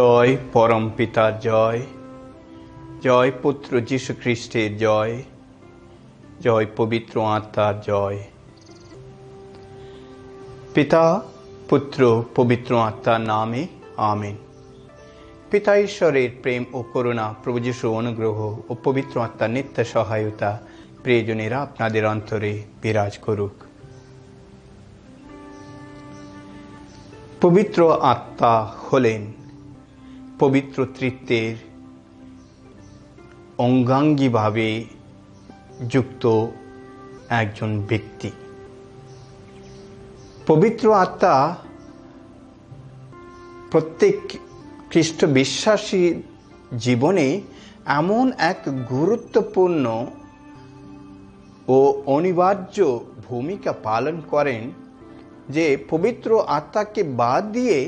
জয় পরম পিতার জয়। জয় পুত্র যীশু খ্রিস্টের জয়। জয় পবিত্র আত্মার জয়। পিতা, পুত্র, পবিত্র আত্মার নামে, আমেন। পিতা ঈশ্বরের প্রেম ও করুণা, প্রভু যীশু অনুগ্রহ ও পবিত্র আত্মার নিত্য সহায়তা প্রিয়জনেরা আপনাদের অন্তরে বিরাজ করুক। পবিত্র আত্মা হলেন পবিত্র তৃত্বের অঙ্গাঙ্গীভাবে যুক্ত একজন ব্যক্তি। পবিত্র আত্মা প্রত্যেক খ্রিস্ট বিশ্বাসী জীবনে এমন এক গুরুত্বপূর্ণ ও অনিবার্য ভূমিকা পালন করেন যে পবিত্র আত্মাকে বাদ দিয়ে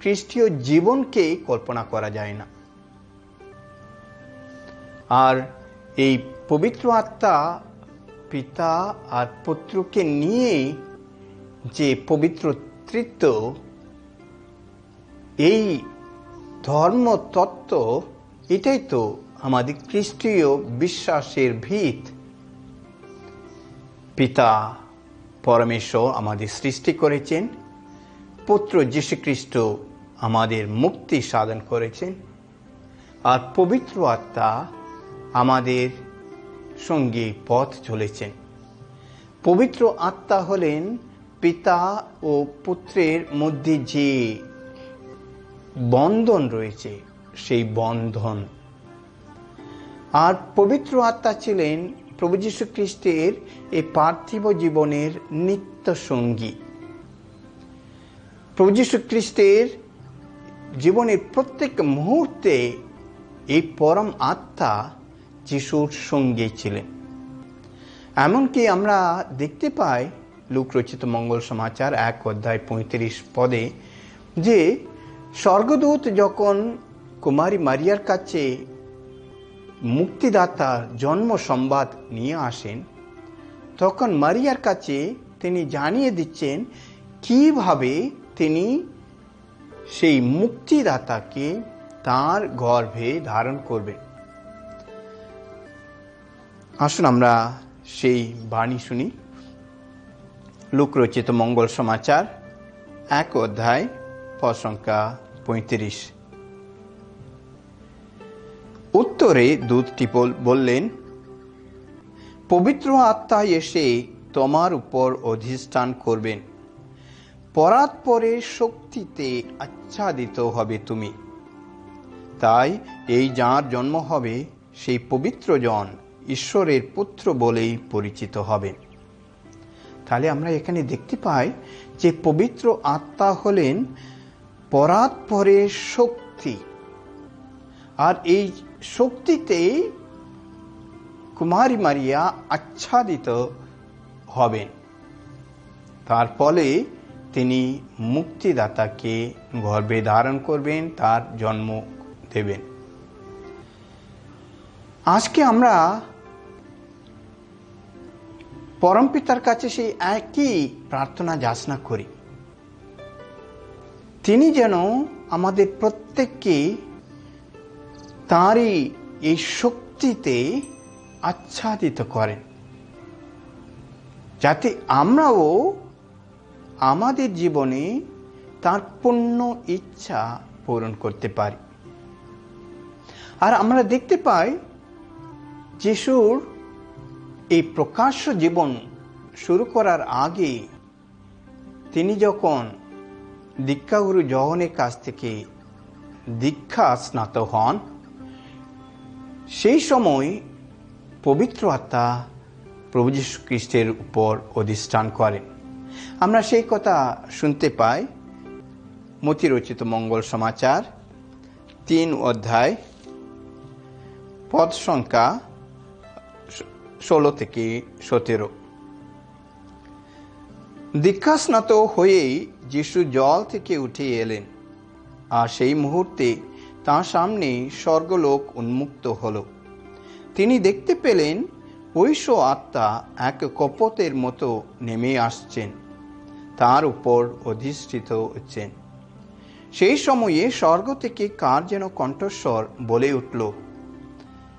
খ্রিস্টীয় জীবনকে কল্পনা করা যায় না। আর এই পবিত্র আত্মা পিতা আর পুত্রকে নিয়ে যে পবিত্র তৃত্ব, এই ধর্ম তত্ত্ব এটাই তো আমাদের খ্রিস্টীয় বিশ্বাসের ভিত। পিতা পরমেশ্বর আমাদের সৃষ্টি করেছেন, পুত্র যীশুখ্রিস্ট আমাদের মুক্তি সাধন করেছেন আর পবিত্র আত্মা আমাদের সঙ্গে পথ চলেছেন। পবিত্র আত্মা হলেন পিতা ও পুত্রের মধ্যে যে বন্ধন রয়েছে, সেই বন্ধন। আর পবিত্র আত্মা ছিলেন প্রভু যীশু খ্রিস্টের এই পার্থিব জীবনের নিত্য সঙ্গী। প্রভু যীশু খ্রিস্টের জীবনের প্রত্যেক মুহূর্তে এই পরম আত্মা যিশুর সঙ্গে ছিলেন। এমনকি আমরা দেখতে পাই লোকরচিত মঙ্গল সমাচার এক অধ্যায় পঁয়ত্রিশ পদে যে স্বর্গদূত যখন কুমারী মারিয়ার কাছে মুক্তিদাতার জন্ম সংবাদ নিয়ে আসেন, তখন মারিয়ার কাছে তিনি জানিয়ে দিচ্ছেন কীভাবে তিনি সেই মুক্তিদাতাকে তার গর্ভে ধারণ করবে। আসুন আমরা সেই বাণী শুনি। লোকরচিত মঙ্গল সমাচার, এক অধ্যায় পদ সংখ্যা পঁয়ত্রিশ। উত্তরে দূতটি বললেন, পবিত্র আত্মা এসে তোমার উপর অধিষ্ঠান করবেন। পরাত পরে শক্তিতে আচ্ছাদিত হবে তুমি। তাই এই যার জন্ম হবে, সেই পবিত্র জন ঈশ্বরের পুত্র বলেই পরিচিত হবে। তাহলে আমরা এখানে দেখতে পাই যে পবিত্র আত্মা হলেন পরাত পরে শক্তি। আর এই শক্তিতে কুমারী মারিয়া আচ্ছাদিত হবেন। তার ফলে তিনি মুক্তিদাতাকে গর্ভে ধারণ করবেন, তার জন্ম দেবেন। আজকে আমরা পরমপিতার কাছে সেই একই প্রার্থনা যাচনা করি। তিনি যেন আমাদের প্রত্যেককে তাঁরই এই শক্তিতে আচ্ছাদিত করেন, যাতে আমরাও আমাদের জীবনে তার পূর্ণ ইচ্ছা পূরণ করতে পারি। আর আমরা দেখতে পাই যিশুর এই প্রকাশ্য জীবন শুরু করার আগে তিনি যখন দীক্ষাগুরু জহনের কাছ থেকে দীক্ষা স্নাত হন, সেই সময় পবিত্র আত্মা প্রভু যীশু খ্রিস্টের উপর অধিষ্ঠান করেন। আমরা সেই কথা শুনতে পাই মতিরচিত মঙ্গল সমাচার, তিন অধ্যায় পদ সংখ্যা ষোলো থেকে সতেরো। দীক্ষাস্নাত হয়েই যিশু জল থেকে উঠে এলেন, আর সেই মুহূর্তে তাঁর সামনে স্বর্গলোক উন্মুক্ত হল। তিনি দেখতে পেলেন ঐশ আত্মা এক কপতের মতো নেমে আসছেন, তার উপর অধিষ্ঠিত হচ্ছেন। সেই সময়ে স্বর্গ থেকে কার যেন কণ্ঠস্বর বলে উঠল,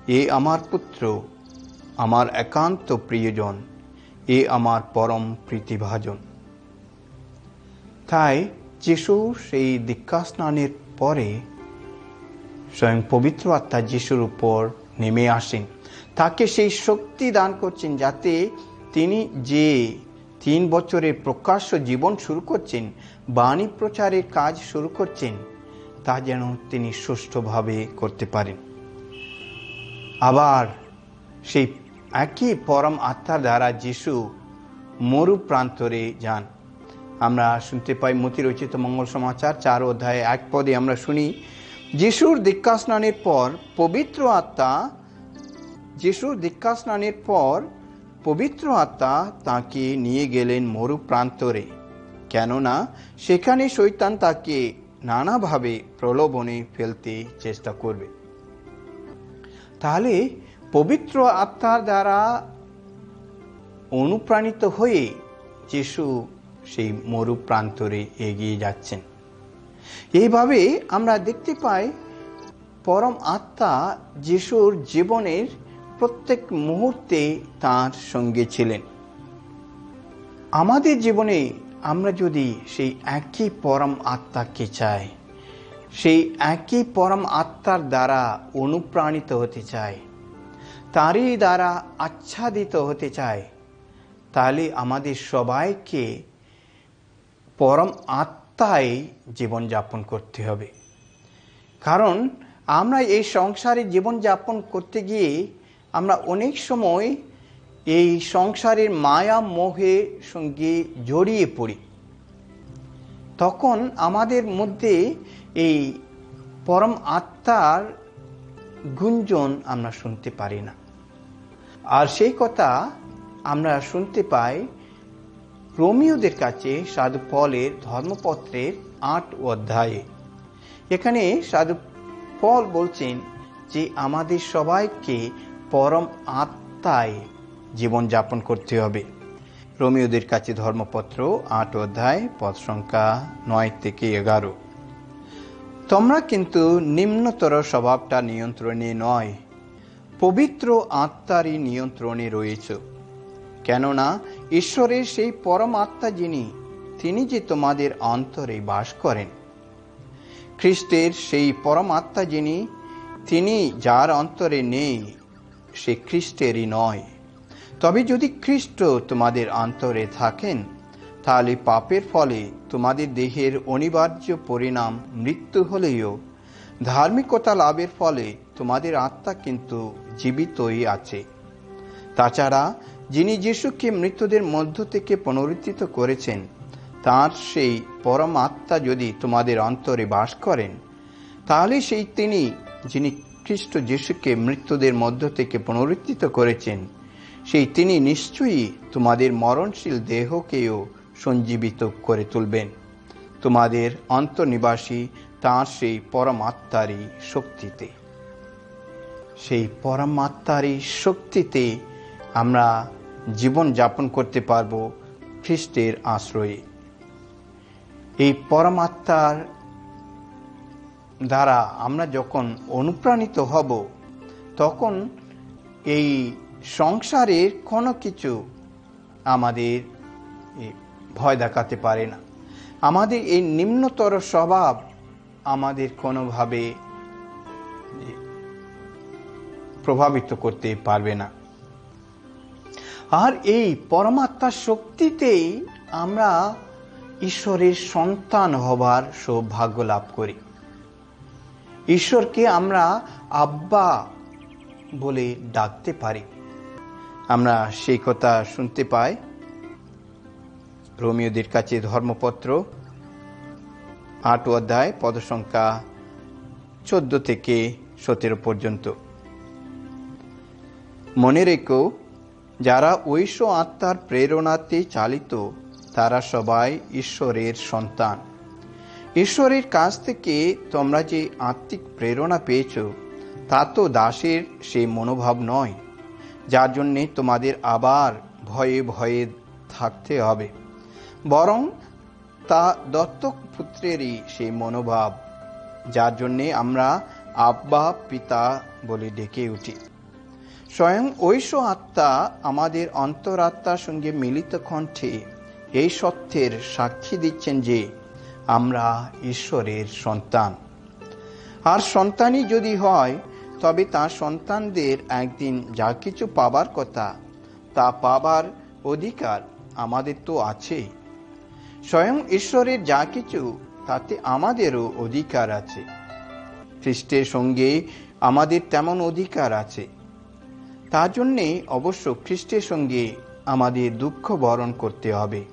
এ আমার পুত্র, আমার একান্ত প্রিয়জন, এ আমার পরম প্রীতিভাজন। তাই যিশু সেই দীক্ষা স্নানের পরে স্বয়ং পবিত্র আত্মা যিশুর উপর নেমে আসেন। তাকে সেই শক্তি দান করছেন যাতে তিনি যে তিন বছরের প্রকাশ্য জীবন শুরু করছেন, বাণী প্রচারের কাজ শুরু করছেন, তা যেন তিনি সুষ্ঠুভাবে করতে পারেন। আবার সেই একই পরম আত্মার দ্বারা যিশু মরু প্রান্তরে যান। আমরা শুনতে পাই মতি রচিত মঙ্গল সমাচার, চার অধ্যায়ে এক পদে আমরা শুনি, যিশুর দীক্ষা স্নানের পর পবিত্র আত্মা যিশুর দীক্ষা স্নানের পর পবিত্র আত্মা তাকে নিয়ে গেলেন মরু প্রান্তরে। কেননা সেখানে শৈতান তাকে নানাভাবে প্রলোভনে ফেলতে চেষ্টা করবে। তাহলে পবিত্র আত্মার দ্বারা অনুপ্রাণিত হয়ে যিশু সেই মরু প্রান্তরে এগিয়ে যাচ্ছেন। এইভাবে আমরা দেখতে পাই, পরম আত্মা যিশুর জীবনের প্রত্যেক মুহূর্তে তার সঙ্গে ছিলেন। আমাদের জীবনে আমরা যদি সেই একই পরম আত্মাকে চাই, সেই একই পরম আত্মার দ্বারা অনুপ্রাণিত হতে চাই, তারই দ্বারা আচ্ছাদিত হতে চাই, তাহলে আমাদের সবাইকে পরম আত্মায় জীবনযাপন করতে হবে। কারণ আমরা এই সংসারে জীবনযাপন করতে গিয়ে আমরা অনেক সময় এই সংসারের মায়া মোহে সঙ্গে জড়িয়ে পড়ি। তখন আমাদের মধ্যে এই পরম আত্মার গুঞ্জন আমরা শুনতে পারি না। আর সেই কথা আমরা শুনতে পাই রোমিওদের কাছে সাধু পলের ধর্মপত্রের আট অধ্যায়ে। এখানে সাধু পল বলছেন যে আমাদের সবাইকে পরম আত্মায় জীবনযাপন করতে হবে। রোমিওদের কাছে ধর্মপত্র, আট অধ্যায়, পদ সংখ্যা নয় থেকে এগারো। তোমরা কিন্তু নিম্নতর স্বভাবটা নিয়ন্ত্রণে নয়, পবিত্র আত্মারই নিয়ন্ত্রণে রয়েছ। কেননা ঈশ্বরের সেই পরম আত্মা যিনি, তিনি যে তোমাদের অন্তরে বাস করেন। খ্রিস্টের সেই পরম আত্মা যিনি, তিনি যার অন্তরে নেই সে খ্রিস্টেরই নয়। তবে যদি খ্রিস্ট তোমাদের অন্তরে থাকেন, তাহলে পাপের ফলে তোমাদের দেহের অনিবার্য পরিণাম মৃত্যু হলেও ধার্মিকতা লাভের ফলে তোমাদের আত্মা কিন্তু জীবিতই আছে। তাছাড়া যিনি যিশুকে মৃত্যুদের মধ্য থেকে পুনরুত্থিত করেছেন, তার সেই পরম আত্মা যদি তোমাদের অন্তরে বাস করেন, তাহলে সেই তিনি যিনি খ্রিস্ট যিশুকে মৃত্যুদের মধ্য থেকে পুনরুত্থিত করেছেন। সেই তিনি নিশ্চয়ই তোমাদের মরণশীল দেহকেও সঞ্জীবিত করে তুলবেন। তোমাদের অন্তর্নিবাসী তাঁর সেই পরমাত্মারই শক্তিতে। সেই পরমাত্মারই শক্তিতে আমরা জীবন যাপন করতে পারব খ্রিস্টের আশ্রয়ে। এই পরমাত্মার দ্বারা আমরা যখন অনুপ্রাণিত হব, তখন এই সংসারের কোনো কিছু আমাদের ভয় দেখাতে পারে না। আমাদের এই নিম্নতর স্বভাব আমাদের কোনোভাবে প্রভাবিত করতে পারবে না। আর এই পরমাত্মার শক্তিতেই আমরা ঈশ্বরের সন্তান হবার সৌভাগ্য লাভ করি। ঈশ্বরকে আমরা আব্বা বলে ডাকতে পারি। আমরা সেই কথা শুনতে পাই। রোমিওদের কাছে ধর্মপত্র, আট অধ্যায়, পদসংখ্যা চোদ্দ থেকে সতেরো পর্যন্ত। মনে রেখো, যারা ঐশ আত্মার প্রেরণাতে চালিত, তারা সবাই ঈশ্বরের সন্তান। ঈশ্বরের কাছ থেকে তোমরা যে আত্মিক প্রেরণা পেয়েছ, তা তো দাসের সেই মনোভাব নয়, যার জন্যে তোমাদের আবার ভয়ে ভয়ে থাকতে হবে। বরং তা দত্তক পুত্রেরই সেই মনোভাব, যার জন্যে আমরা আব্বা, পিতা বলে ডেকে উঠি। স্বয়ং ঐশ আত্মা আমাদের অন্তরাত্মার সঙ্গে মিলিত কণ্ঠে এই সত্যের সাক্ষী দিচ্ছেন যে আমরা ঈশ্বরের সন্তান। আর সন্তানই যদি হয়, তবে তার সন্তানদের একদিন যা কিছু পাবার কথা, তা পাবার অধিকার আমাদের তো আছেই স্বয়ং ঈশ্বরের যা কিছু, তাতে আমাদেরও অধিকার আছে। খ্রিস্টের সঙ্গে আমাদের তেমন অধিকার আছে। তার জন্যে অবশ্য খ্রিস্টের সঙ্গে আমাদের দুঃখ বরণ করতে হবে,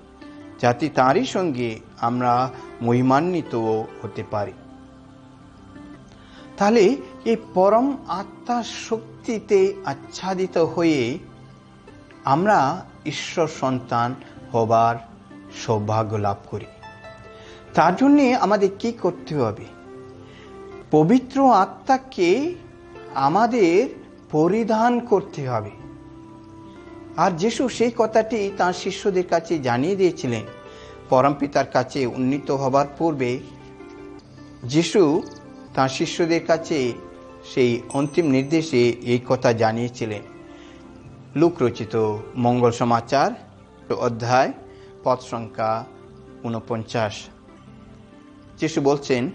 যাতে তাঁরই সঙ্গে আমরা মহিমান্বিত হতে পারি। তাহলে এই পরম আত্মার শক্তিতে আচ্ছাদিত হয়ে আমরা ঈশ্বর সন্তান হবার সৌভাগ্য লাভ করি। তার জন্যে আমাদের কি করতে হবে? পবিত্র আত্মাকে আমাদের পরিধান করতে হবে। আর যিশু সেই কথাটি তার শিষ্যদের কাছে জানিয়ে দিয়েছিলেন পরমপিতার কাছে উন্নীত হবার পূর্বে যিশু তাঁর শিষ্যদের কাছে সেই অন্তিম নির্দেশে এই কথা জানিয়েছিলেন। লুক রচিত মঙ্গল সমাচার, অধ্যায় পদ সংখ্যা উনপঞ্চাশ যিশু বলছেন,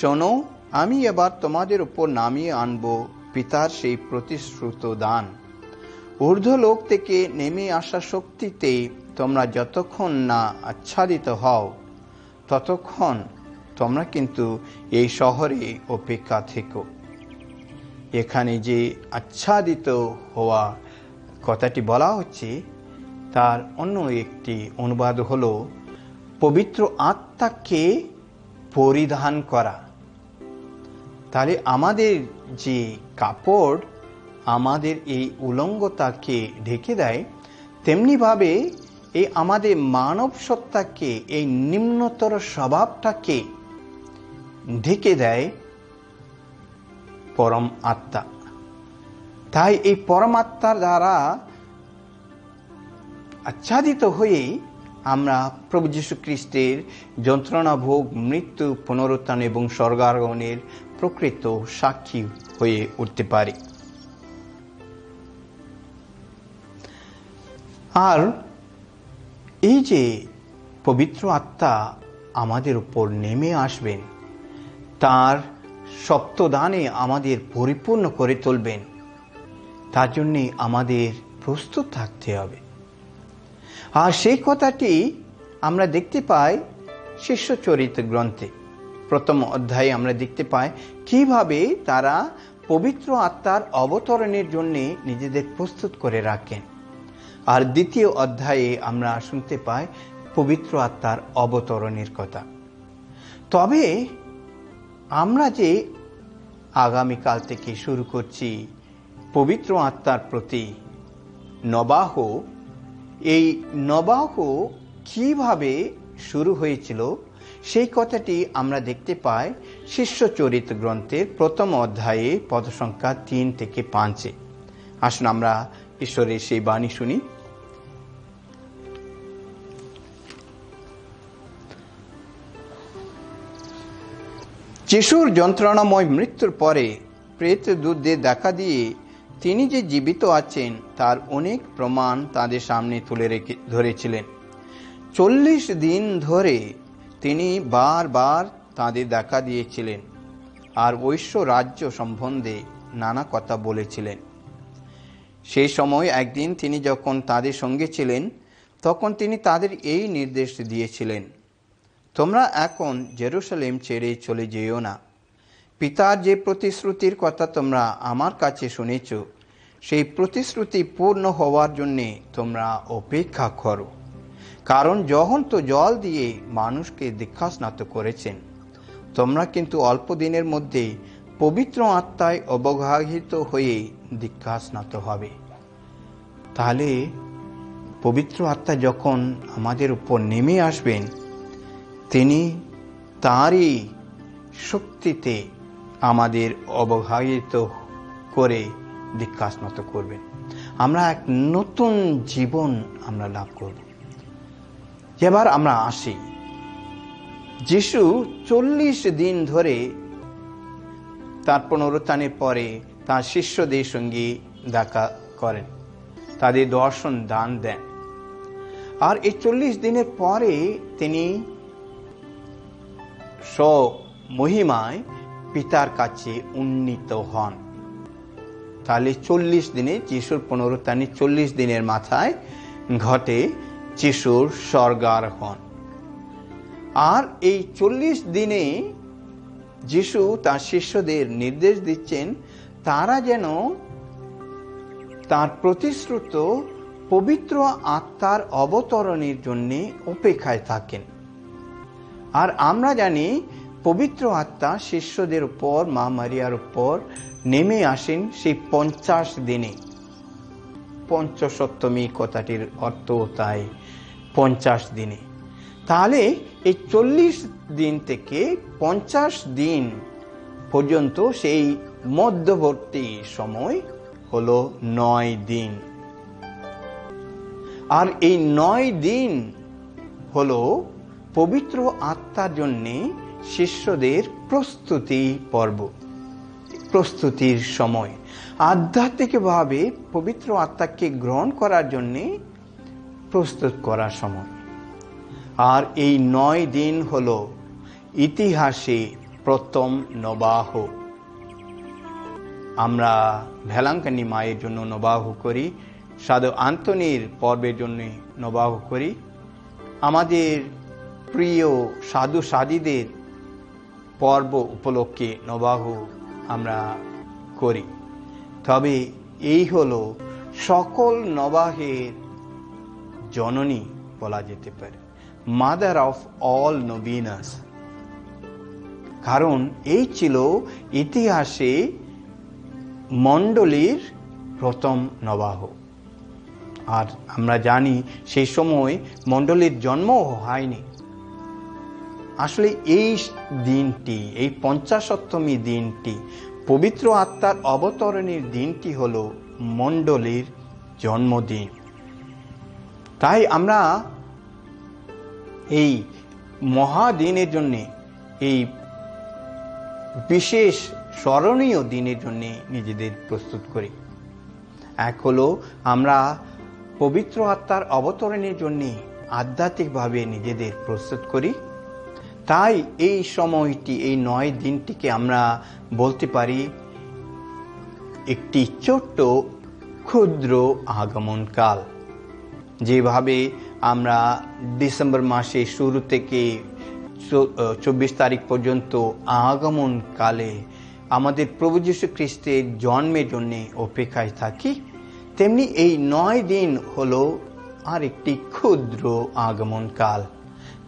শোনো, আমি এবার তোমাদের উপর নামিয়ে আনব পিতার সেই প্রতিশ্রুত দান। ঊর্ধ্বলোক থেকে নেমে আসা শক্তিতে তোমরা যতক্ষণ না আচ্ছাদিত হও, ততক্ষণ তোমরা কিন্তু এই শহরে অপেক্ষা থেকো। এখানে যে আচ্ছাদিত হওয়া কথাটি বলা হচ্ছে, তার অন্য একটি অনুবাদ হল, পবিত্র আত্মাকে পরিধান করা। তাহলে আমাদের যে কাপড় আমাদের এই উলঙ্গতাকে ঢেকে দেয়, তেমনিভাবে এই আমাদের মানব সত্তাকে এই নিম্নতর স্বভাবটাকে ঢেকে দেয় পরম আত্মা। তাই এই পরমাত্মার দ্বারা আচ্ছাদিত হয়েই আমরা প্রভু যীশু খ্রিস্টের যন্ত্রণা ভোগ, মৃত্যু, পুনরুত্থান এবং স্বর্গারোহণের প্রকৃত সাক্ষী হয়ে উঠতে পারি। আর এই যে পবিত্র আত্মা আমাদের উপর নেমে আসবেন, তার সপ্তদানে আমাদের পরিপূর্ণ করে তুলবেন, তার জন্যে আমাদের প্রস্তুত থাকতে হবে। আর সেই কথাটি আমরা দেখতে পাই শিষ্য চরিত্র গ্রন্থে। প্রথম অধ্যায়ে আমরা দেখতে পাই কীভাবে তারা পবিত্র আত্মার অবতরণের জন্যে নিজেদের প্রস্তুত করে রাখেন। আর দ্বিতীয় অধ্যায়ে আমরা শুনতে পাই পবিত্র আত্মার অবতরণের কথা। তবে আমরা যে আগামীকাল থেকে শুরু করছি পবিত্র আত্মার প্রতি নবাহ, এই নবাহ কীভাবে শুরু হয়েছিল সেই কথাটি আমরা দেখতে পাই শিষ্য চরিত্র গ্রন্থের প্রথম অধ্যায়ে পদসংখ্যা তিন থেকে পাঁচে। আসুন আমরা ঈশ্বরের সেই বাণী শুনি। যিশুর যন্ত্রণাময় মৃত্যুর পরে প্রেত দুধে দেখা দিয়ে তিনি যে জীবিত আছেন, তার অনেক প্রমাণ তাদের সামনে তুলে রেখে ধরেছিলেন। চল্লিশ দিন ধরে তিনি বারবার তাদের দেখা দিয়েছিলেন আর ঐশ্ব রাজ্য সম্বন্ধে নানা কথা বলেছিলেন। সেই সময় একদিন তিনি যখন তাদের সঙ্গে ছিলেন, তখন তিনি তাদের এই নির্দেশ দিয়েছিলেন, তোমরা এখন জেরুসালেম ছেড়ে চলে যেও না। পিতার যে প্রতিশ্রুতির কথা তোমরা আমার কাছে শুনেছ, সেই প্রতিশ্রুতি পূর্ণ হওয়ার জন্যে তোমরা অপেক্ষা করো। কারণ যখন তো জল দিয়ে মানুষকে দীক্ষাস্নাত করেছেন, তোমরা কিন্তু অল্প দিনের মধ্যে পবিত্র আত্মায় অবগাহিত হয়ে দীক্ষাস্নাত হবে। তাহলে পবিত্র আত্মা যখন আমাদের উপর নেমে আসবেন, তিনি তারই শক্তিতে আমাদের অবগাহিত করে দীক্ষাস্নত করবেন। আমরা এক নতুন জীবন আমরা লাভ করব। এবার আমরা আসি। যিশু চল্লিশ দিন ধরে তার পুনরুত্থানের পরে তার শিষ্যদের সঙ্গে দেখা করেন। তাদের দর্শন দান দেন। আর এই চল্লিশ দিনের পরে তিনি মহিমায় পিতার কাছে উন্নীত হন। তাহলে চল্লিশ দিনে যিশুর পুনরুত্থানের চল্লিশ দিনের মাথায় ঘটে যিশুর স্বর্গার হন আর এই চল্লিশ দিনে যিশু তার শিষ্যদের নির্দেশ দিচ্ছেন, তারা যেন তার প্রতিশ্রুত পবিত্র আত্মার অবতরণের জন্যে অপেক্ষায় থাকেন। আর আমরা জানি, পবিত্র আত্মা শিষ্যদের উপর, মা মারিয়ার উপর নেমে আসেন সেই পঞ্চাশ দিনে। পঞ্চসপ্তমী কথাটির অর্থ তাই, পঞ্চাশ দিনে। তাহলে এই চল্লিশ দিন থেকে পঞ্চাশ দিন পর্যন্ত সেই মধ্যবর্তী সময় হলো নয় দিন। আর এই নয় দিন হলো পবিত্র আত্মার জন্যে শিষ্যদের প্রস্তুতি পর্ব, প্রস্তুতির সময়। আধ্যাত্মিকভাবে পবিত্র আত্মাকে গ্রহণ করার জন্যে প্রস্তুত করার সময়। আর এই নয় দিন হল ইতিহাসে প্রথম নবাহ। আমরা ভেলাঙ্কানি মায়ের জন্য নবাহ করি, সাধু আন্তনির পর্বের জন্য নবাহ করি। আমাদের প্রিয় সাধু সাধীদের পর্ব উপলক্ষে নবাহ আমরা করি। তবে এই হলো সকল নবাহের জননী বলা যেতে পারে। মাদার অফ অল নবীনাস কারণ এই ছিল ইতিহাসে মণ্ডলীর প্রথম নবাহ। আর আমরা জানি সেই সময় মণ্ডলীর জন্ম হয়নি। আসলে এই দিনটি, এই পঞ্চাশত্তমী দিনটি, পবিত্র আত্মার অবতরণের দিনটি হল মণ্ডলীর জন্মদিন। তাই আমরা এই মহাদিনের জন্য, এই বিশেষ স্মরণীয় দিনের জন্য নিজেদের প্রস্তুত করি। এক হলো, আমরা পবিত্র আত্মার অবতরণের জন্য আধ্যাত্মিকভাবে নিজেদের প্রস্তুত করি। তাই এই সময়টি, এই নয় দিনটিকে আমরা বলতে পারি একটি ছোট্ট ক্ষুদ্র আগমনকাল। যেভাবে আমরা ডিসেম্বর মাসে শুরু থেকে চব্বিশ তারিখ পর্যন্ত আগমন কালে আমাদের প্রভু যীশু খ্রিস্টের জন্মের জন্যে অপেক্ষায় থাকি। তেমনি এই নয় দিন হলো আর একটি ক্ষুদ্র আগমন কাল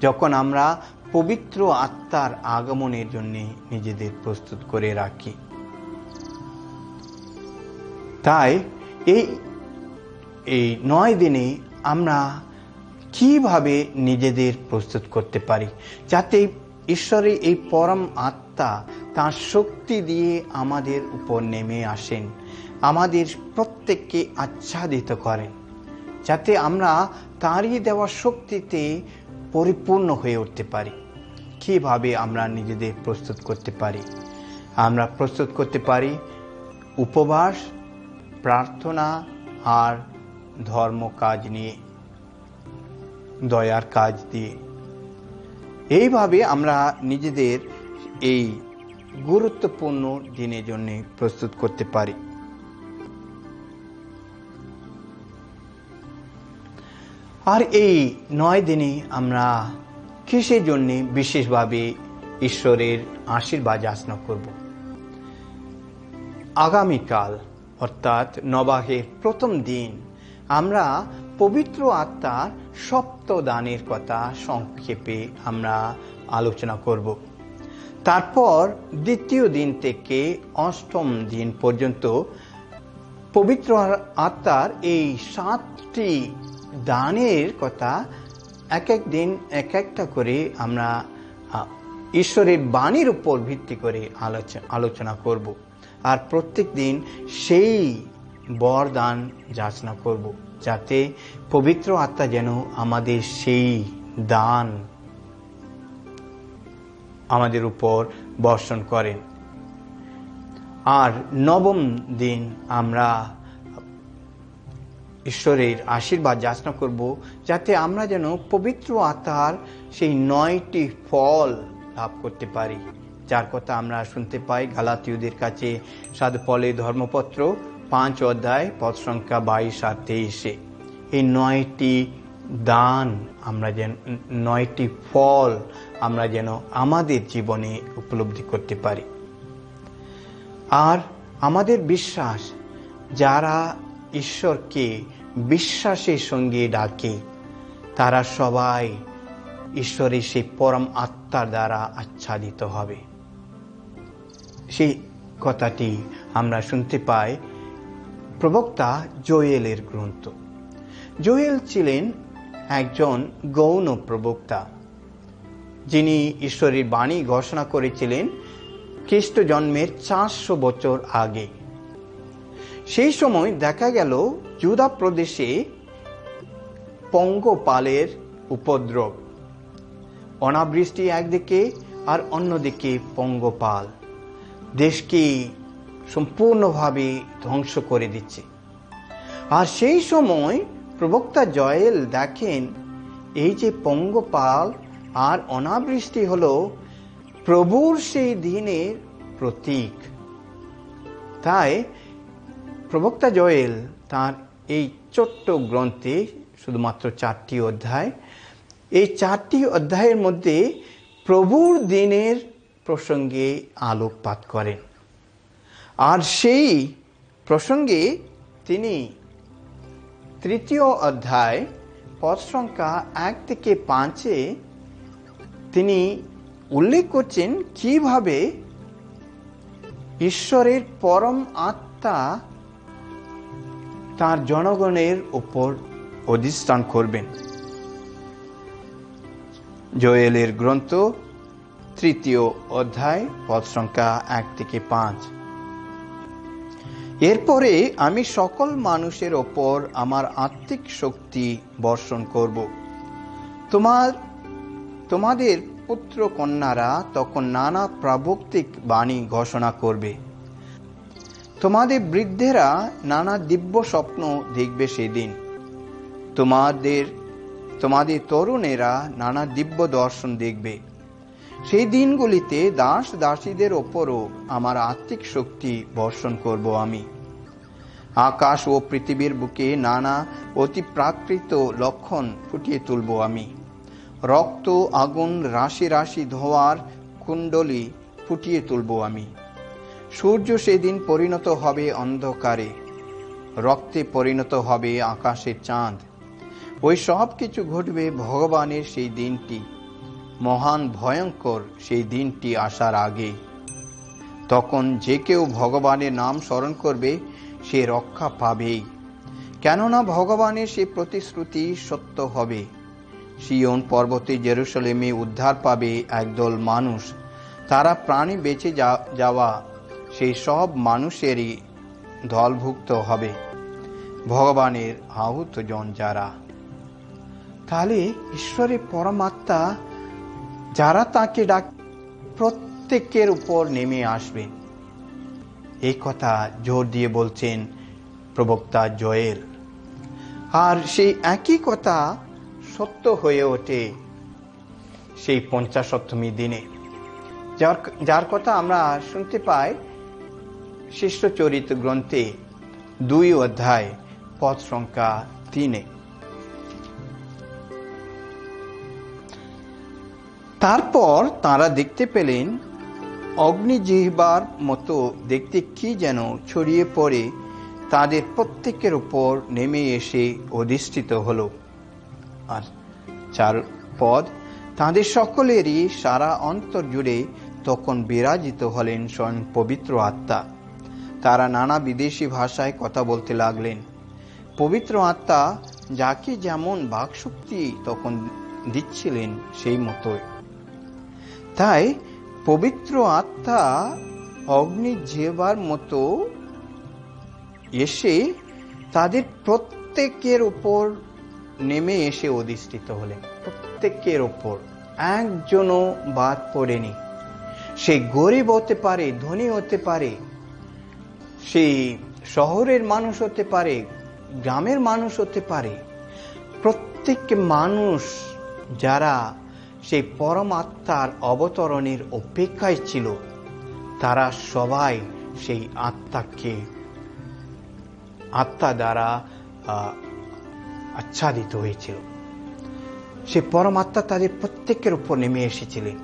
যখন আমরা পবিত্র আত্মার আগমনের জন্য নিজেদের প্রস্তুত করে রাখি। তাই এই এই নয় দিনে আমরা কীভাবে নিজেদের প্রস্তুত করতে পারি? যাতে ঈশ্বরের এই পরম আত্মা তার শক্তি দিয়ে আমাদের উপর নেমে আসেন, আমাদের প্রত্যেককে আচ্ছাদিত করেন, যাতে আমরা তারই দেওয়া শক্তিতে পরিপূর্ণ হয়ে উঠতে পারি। কীভাবে আমরা নিজেদের প্রস্তুত করতে পারি? আমরা প্রস্তুত করতে পারি উপবাস, প্রার্থনা আর ধর্ম কাজ নিয়ে। দয়ার কাজ দিয়ে। এইভাবে আমরা নিজেদের এই গুরুত্বপূর্ণ দিনের জন্য প্রস্তুত করতে পারি। আর এই নয় দিনে আমরা কিসের জন্য বিশেষভাবে ঈশ্বরের আশীর্বাদ যাচনা করব? আগামীকাল, অর্থাৎ নবাহের প্রথম দিন, আমরা পবিত্র আত্মার সপ্ত দানের কথা সংক্ষেপে আমরা আলোচনা করব। তারপর দ্বিতীয় দিন থেকে অষ্টম দিন পর্যন্ত পবিত্র আত্মার এই সাতটি দানের কথা এক এক দিন এক একটা করে আমরা ঈশ্বরের বাণীর উপর ভিত্তি করে আলোচনা আলোচনা করব। আর প্রত্যেক দিন সেই বরদান যাচনা করব। যাতে পবিত্র আত্মা যেন আমাদের সেই দান আমাদের উপর বর্ষণ করেন। আর নবম দিন আমরা ঈশ্বরের আশীর্বাদ যাচনা করব, যাতে আমরা যেন পবিত্র আত্মার সেই নয়টি ফল লাভ করতে পারি। যার কথা আমরা শুনতে পাই, গালাতীয়দের কাছে সাধু পলে ধর্মপত্র পাঁচ অধ্যায়, পদ সংখ্যা বাইশ আর তেইশে। এই নয়টি দান আমরা যেন, নয়টি ফল আমরা যেন আমাদের জীবনে উপলব্ধি করতে পারি। আর আমাদের বিশ্বাস, যারা ঈশ্বরকে বিশ্বাসের সঙ্গে ডাকে, তারা সবাই ঈশ্বরের সেই পরম আত্মার দ্বারা আচ্ছাদিত হবে। সেই কথাটি আমরা শুনতে পাই প্রবক্তা জোয়েলের গ্রন্থ। জোয়েল ছিলেন একজন গৌণ প্রবক্তা, যিনি ঈশ্বরের বাণী ঘোষণা করেছিলেন খ্রিস্ট জন্মের চারশো বছর আগে। সেই সময় দেখা গেল জুদা প্রদেশে পঙ্গপালের উপদ্রব। অনাবৃষ্টি একদিকে আর অন্যদিকে পঙ্গপাল। দেশকে সম্পূর্ণভাবে ধ্বংস করে দিচ্ছে। আর সেই সময় প্রবক্তা জয়েল দেখেন, এই যে পঙ্গপাল আর অনাবৃষ্টি হলো প্রভুর সেই দিনের প্রতীক। তাই প্রবক্তা জয়েল তার এই ছোট্ট গ্রন্থে শুধুমাত্র চারটি অধ্যায়, এই চারটি অধ্যায়ের মধ্যে প্রভুর দিনের প্রসঙ্গে আলোকপাত করেন। আর সেই প্রসঙ্গে তিনি তৃতীয় অধ্যায় পদ সংখ্যা এক থেকে পাঁচে তিনি উল্লেখ করছেন কীভাবে ঈশ্বরের পরম আত্মা তার জনগণের উপর অধিষ্ঠান করবেন। জয়েলের গ্রন্থ তৃতীয় অধ্যায় পদ সংখ্যা এক থেকে পাঁচ। এরপরে আমি সকল মানুষের ওপর আমার আত্মিক শক্তি বর্ষণ করব। তোমার, তোমাদের পুত্র কন্যারা তখন নানা প্রাবক্তিক বাণী ঘোষণা করবে। তোমাদের বৃদ্ধেরা নানা দিব্য স্বপ্ন দেখবে সেদিন। তোমাদের তোমাদের তরুণেরা নানা দিব্য দর্শন দেখবে। সেই দিনগুলিতে দাস দাসীদের ওপরও আমার আত্মিক শক্তি বর্ষণ করব আমি। আকাশ ও পৃথিবীর বুকে নানা অতি প্রাকৃত লক্ষণ ফুটিয়ে তুলব আমি। রক্ত, আগুন, রাশি রাশি ধোয়ার কুণ্ডলি ফুটিয়ে তুলব আমি। সূর্য সেদিন পরিণত হবে অন্ধকারে, রক্তে পরিণত হবে আকাশের চাঁদ। ওই সব কিছু ঘটবে ভগবানের সেই দিনটি। মহান ভয়ঙ্কর সেই দিনটি আসার আগে। তখন যে কেউ ভগবানের নাম স্মরণ করবে, সে রক্ষা পাবেই। কেননা ভগবানের সে প্রতিশ্রুতি সত্য হবে। সিয়ন পর্বতে জেরুসালেমে উদ্ধার পাবে একদল মানুষ। তারা প্রাণী বেঁচে যাওয়া সেই সব মানুষেরই দলভুক্ত হবে। ভগবানের আহুত জন যারা। তাহলে ঈশ্বরের পরমাত্মা যারা তাকে ডাক, প্রত্যেকের উপর নেমে আসবেন এই কথা জোর দিয়ে বলছেন প্রবক্তা জয়েল আর সেই একই কথা সত্য হয়ে ওঠে সেই পঞ্চাশত্তমী দিনে। যার যার কথা আমরা শুনতে পাই শিষ্য চরিত গ্রন্থে দুই অধ্যায়, পদ সংখ্যা তিনে। তারপর তারা দেখতে পেলেন অগ্নিজিহ্বার মতো দেখতে কি যেন ছড়িয়ে পড়ে, তাদের প্রত্যেকের উপর নেমে এসে অধিষ্ঠিত হলো। আর চার পদ, তাদের সকলেরই সারা অন্তর জুড়ে তখন বিরাজিত হলেন স্বয়ং পবিত্র আত্মা। তারা নানা বিদেশি ভাষায় কথা বলতে লাগলেন। পবিত্র আত্মা যাকে যেমন বাকশক্তি তখন দিচ্ছিলেন সেই মতোই। তাই পবিত্র আত্মা অগ্নি যেবার মতো এসে তাদের প্রত্যেকের উপর নেমে এসে অধিষ্ঠিত হলেন। প্রত্যেকের ওপর একজনও বাদ পড়েনি। সে গরিব হতে পারে, ধনী হতে পারে, সে শহরের মানুষ হতে পারে, গ্রামের মানুষ হতে পারে। প্রত্যেক মানুষ যারা সেই পরমাত্মার অবতরণের অপেক্ষায় ছিল। তারা সবাই সেই আত্মাকে, আত্মা দ্বারা আচ্ছাদিত হয়েছিল। সে পরমাত্মা তাদের প্রত্যেকের উপর নেমে এসেছিলেন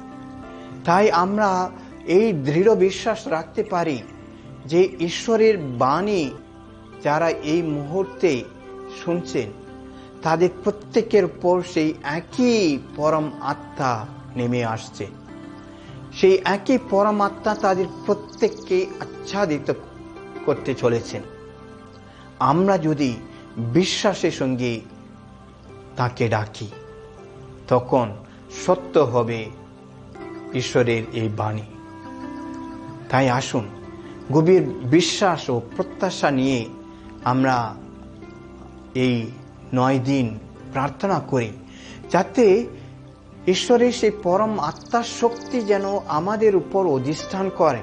তাই আমরা এই দৃঢ় বিশ্বাস রাখতে পারি যে ঈশ্বরের বাণী যারা এই মুহূর্তে শুনছেন তাদের প্রত্যেকের উপর সেই একই পরম আত্মা নেমে আসছে। সেই একই পরমাত্মা তাদের প্রত্যেককে আচ্ছাদিত করতে চলেছেন। আমরা যদি বিশ্বাসের সঙ্গে তাকে ডাকি, তখন সত্য হবে ঈশ্বরের এই বাণী। তাই আসুন, গভীর বিশ্বাস ও প্রত্যাশা নিয়ে আমরা এই নয় দিন প্রার্থনা করি, যাতে ঈশ্বরের সেই পরম আত্মার শক্তি যেন আমাদের উপর অধিষ্ঠান করে।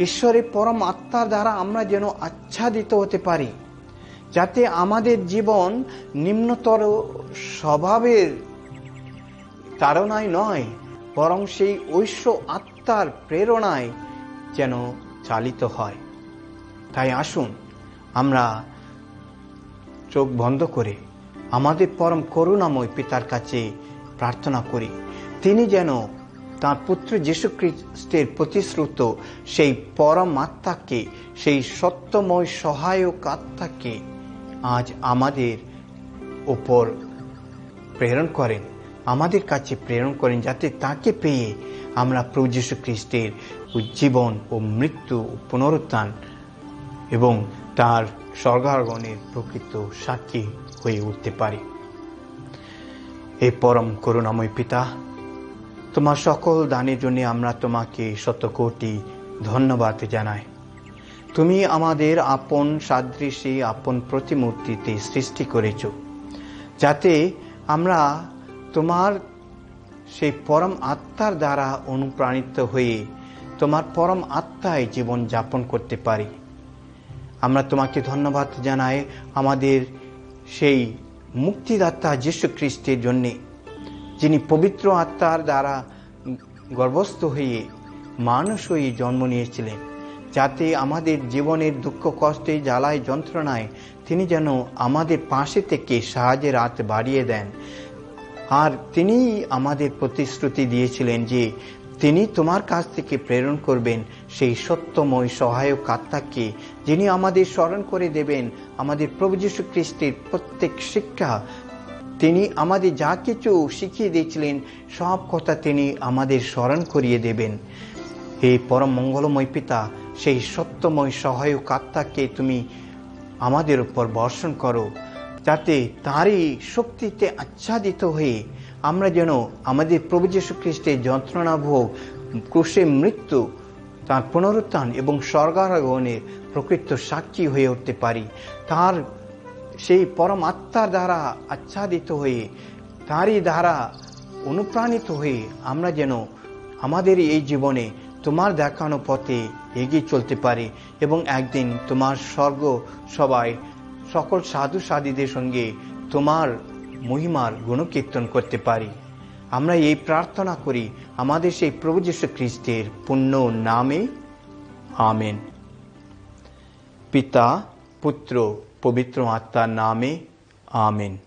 ঈশ্বরের পরম আত্মার দ্বারা আমরা যেন আচ্ছাদিত হতে পারি, যাতে আমাদের জীবন নিম্নতর স্বভাবের তাড়নায় নয়, বরং সেই ঐশ্ব আত্মার প্রেরণায় যেন চালিত হয়। তাই আসুন, আমরা চোখ বন্ধ করে, আমাদের পরম করুণাময় পিতার কাছে প্রার্থনা করি, তিনি যেন তার পুত্র যীশু খ্রিস্টের প্রতিশ্রুত সেই পরম আত্মাকে সেই সত্যময় সহায়ক আত্মাকে আজ আমাদের উপর প্রেরণ করেন, আমাদের কাছে প্রেরণ করেন, যাতে তাকে পেয়ে আমরা প্রভু যীশু খ্রিস্টের জীবন ও মৃত্যু পুনরুত্থান এবং তার স্বর্গারোহণের প্রকৃত সাক্ষী হয়ে উঠতে পারি। এই পরম করুণাময় পিতা, তোমার সকল দানের জন্য আমরা তোমাকে শতকোটি ধন্যবাদ জানাই। তুমি আমাদের আপন সাদৃশ্যে আপন প্রতিমূর্তিতে সৃষ্টি করেছ, যাতে আমরা তোমার সেই পরম আত্মার দ্বারা অনুপ্রাণিত হয়ে তোমার পরম আত্মায় জীবন যাপন করতে পারি। আমরা তোমাকে ধন্যবাদ জানাই আমাদের সেই মুক্তিদাতা যীশু খ্রিস্টের জন্যে, যিনি পবিত্র আত্মার দ্বারা গর্ভস্থ হয়ে মানুষ হয়ে জন্ম নিয়েছিলেন, যাতে আমাদের জীবনের দুঃখ, কষ্টে জ্বালায় যন্ত্রণায় তিনি যেন আমাদের পাশে থেকে সাহায্যের হাত বাড়িয়ে দেন। আর তিনি আমাদের প্রতিশ্রুতি দিয়েছিলেন যে তিনি তোমার কাছ থেকে প্রেরণ করবেন সেই সত্যময় সহায়ক আত্মাকে যিনি আমাদের স্মরণ করে দেবেন, আমাদের প্রভু যীশু খ্রিস্টের প্রত্যেক শিক্ষা, তিনি আমাদের যা কিছু শিখিয়ে দিয়েছিলেন, সব কথা তিনি আমাদের স্মরণ করিয়ে দেবেন। হে পরম মঙ্গলময় পিতা, সেই সত্যময় সহায়ক আত্মাকে তুমি আমাদের উপর বর্ষণ করো, যাতে তারই শক্তিতে আচ্ছাদিত হয়ে আমরা যেন আমাদের প্রভু যীশু খ্রিস্টের যন্ত্রণা ভোগ ক্রুশে মৃত্যু তার পুনরুত্থান এবং স্বর্গারোহণের প্রকৃত সাক্ষী হয়ে উঠতে পারি। তার সেই পরম আত্মার দ্বারা আচ্ছাদিত হয়ে, তারই দ্বারা অনুপ্রাণিত হয়ে আমরা যেন আমাদের এই জীবনে তোমার দেখানো পথে এগিয়ে চলতে পারি এবং একদিন তোমার স্বর্গ সবাই সকল সাধু সাধীদের সঙ্গে তোমার মহিমার গুণকীর্তন করতে পারি। আমরা এই প্রার্থনা করি আমাদের সেই প্রভু যীশু খ্রিস্টের পুণ্য নামে আমেন। পিতা পুত্র পবিত্র আত্মার নামে আমেন।